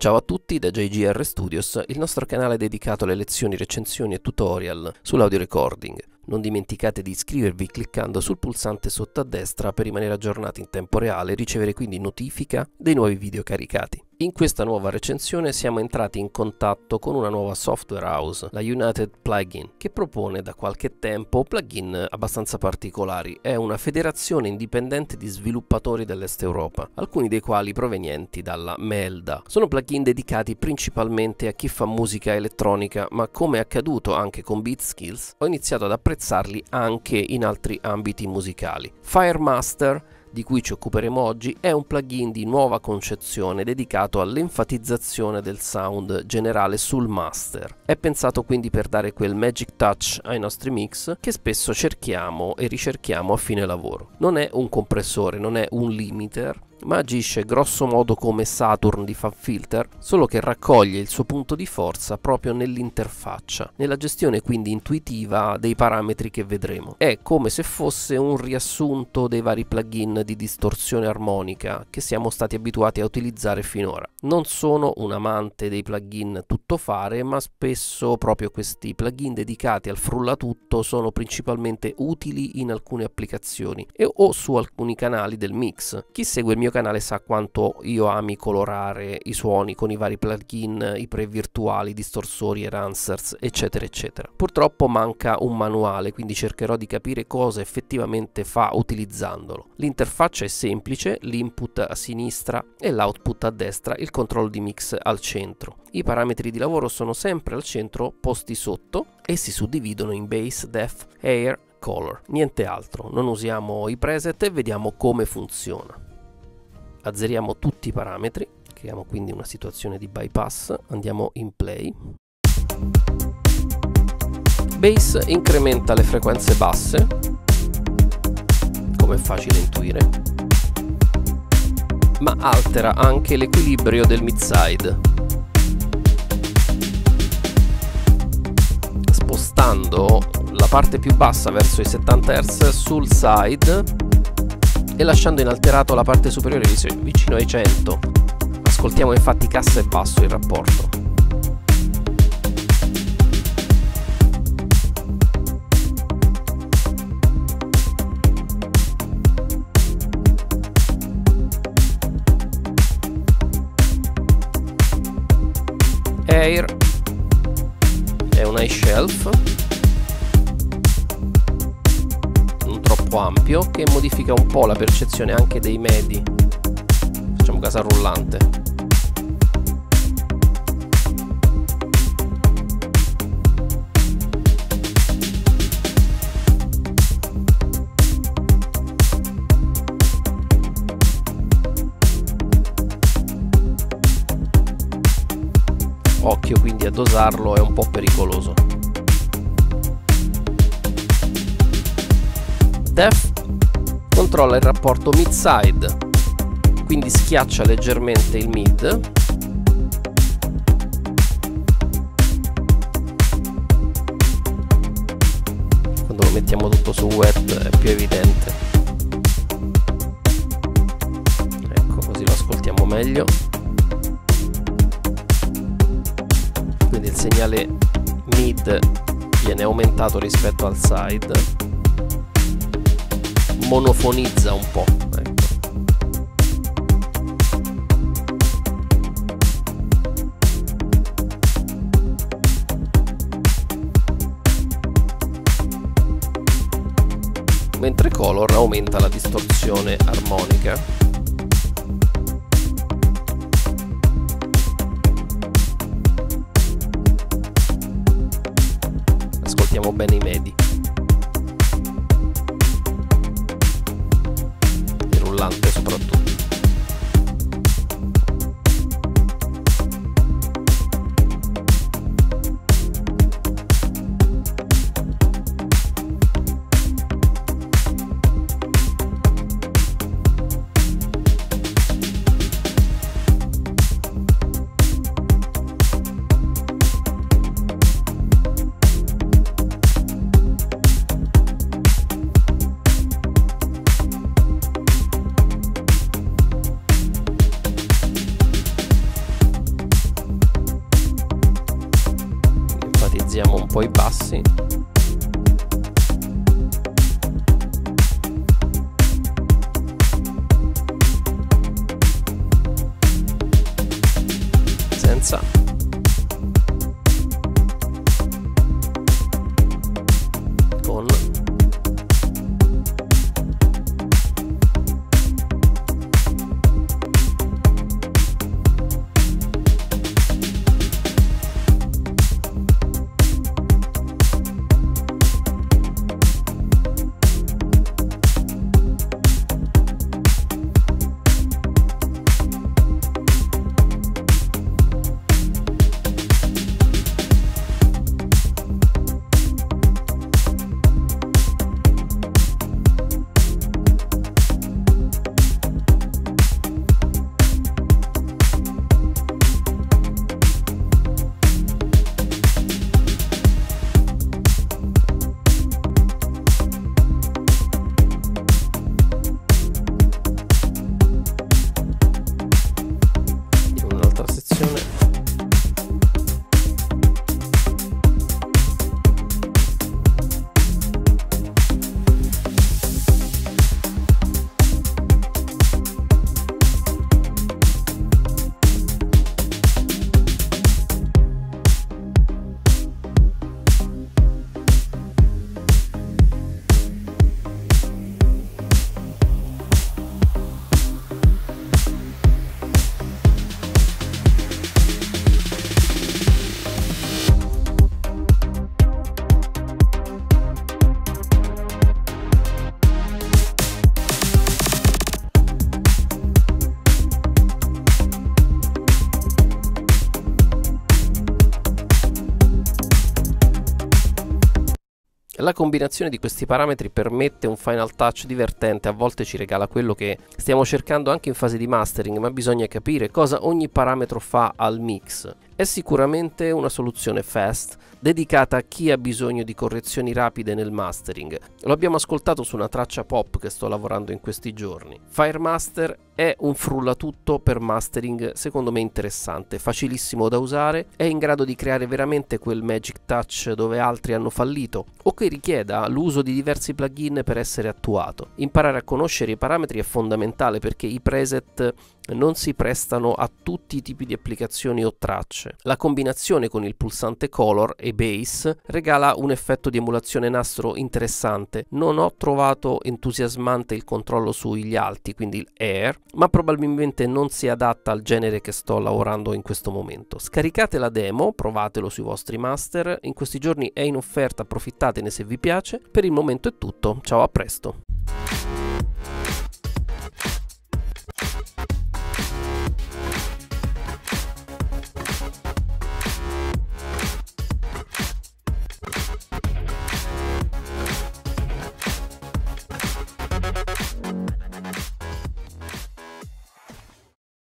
Ciao a tutti da JGR Studios, il nostro canale dedicato alle lezioni, recensioni e tutorial sull'audio recording. Non dimenticate di iscrivervi cliccando sul pulsante sotto a destra per rimanere aggiornati in tempo reale e ricevere quindi notifica dei nuovi video caricati. In questa nuova recensione siamo entrati in contatto con una nuova software house, la United Plugin, che propone da qualche tempo plugin abbastanza particolari. È una federazione indipendente di sviluppatori dell'Est Europa, alcuni dei quali provenienti dalla Melda. Sono plugin dedicati principalmente a chi fa musica elettronica, ma come è accaduto anche con BeatSkills, ho iniziato ad apprezzarli anche in altri ambiti musicali. Firemaster di cui ci occuperemo oggi è un plugin di nuova concezione dedicato all'enfatizzazione del sound generale sul master. È pensato quindi per dare quel magic touch ai nostri mix che spesso cerchiamo e ricerchiamo a fine lavoro. Non è un compressore, non è un limiter, ma agisce grosso modo come Saturn di FabFilter, solo che raccoglie il suo punto di forza proprio nell'interfaccia, nella gestione quindi intuitiva dei parametri che vedremo. È come se fosse un riassunto dei vari plugin di distorsione armonica che siamo stati abituati a utilizzare finora. Non sono un amante dei plugin tuttofare, ma spesso proprio questi plugin dedicati al frullatutto sono principalmente utili in alcune applicazioni e o su alcuni canali del mix. Chi segue il mio mio canale sa quanto io ami colorare i suoni con i vari plugin, i pre virtuali, distorsori, enhancers, eccetera, eccetera. Purtroppo manca un manuale, quindi cercherò di capire cosa effettivamente fa utilizzandolo. L'interfaccia è semplice, l'input a sinistra e l'output a destra, il controllo di mix al centro. I parametri di lavoro sono sempre al centro, posti sotto, e si suddividono in bass, depth, air, color, niente altro. Non usiamo i preset e vediamo come funziona azzeriamo tutti i parametri, creiamo quindi una situazione di bypass, andiamo in play. Bass incrementa le frequenze basse, come è facile intuire, ma altera anche l'equilibrio del midside, spostando la parte più bassa verso i 70 Hz sul side e lasciando inalterato la parte superiore vicino ai 100. Ascoltiamo infatti cassa e basso il rapporto. Air è un high shelf troppo ampio che modifica un po' la percezione anche dei medi. Facciamo casa rullante. Occhio quindi a dosarlo, è un po' pericoloso. Def controlla il rapporto mid-side, quindi schiaccia leggermente il mid. Quando lo mettiamo tutto su wet è più evidente. Ecco così lo ascoltiamo meglio. Quindi il segnale mid viene aumentato rispetto al side monofonizza un po'. Ecco. Mentre color aumenta la distorsione armonica. Ascoltiamo bene i medi. Rullante soprattutto. Finanza. La combinazione di questi parametri permette un final touch divertente, a volte ci regala quello che stiamo cercando anche in fase di mastering, ma bisogna capire cosa ogni parametro fa al mix. È sicuramente una soluzione fast dedicata a chi ha bisogno di correzioni rapide nel mastering. Lo abbiamo ascoltato su una traccia pop che sto lavorando in questi giorni. Firemaster è un frullatutto per mastering secondo me interessante, facilissimo da usare, è in grado di creare veramente quel magic touch dove altri hanno fallito o che richieda l'uso di diversi plugin per essere attuato. Imparare a conoscere i parametri è fondamentale perché i preset non si prestano a tutti i tipi di applicazioni o tracce. La combinazione con il pulsante color e bass regala un effetto di emulazione nastro interessante. Non ho trovato entusiasmante il controllo sugli alti, quindi il air, ma probabilmente non si adatta al genere che sto lavorando in questo momento. Scaricate la demo, provatelo sui vostri master, in questi giorni è in offerta, approfittatene se vi piace. Per il momento è tutto, ciao a presto.